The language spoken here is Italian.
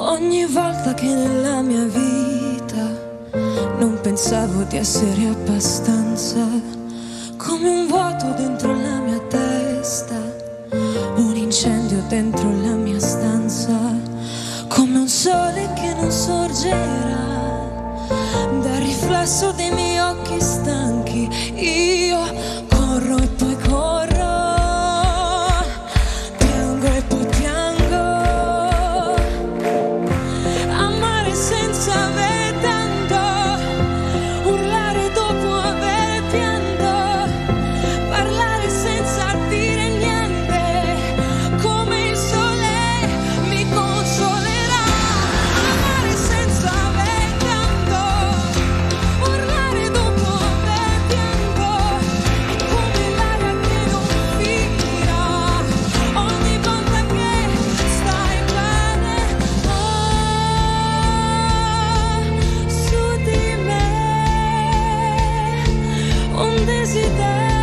Ogni volta che nella mia vita non pensavo di essere abbastanza, come un vuoto dentro la mia testa, un incendio dentro la mia stanza, come un sole che non sorgerà dal riflesso dei miei occhi stanchi. onde se.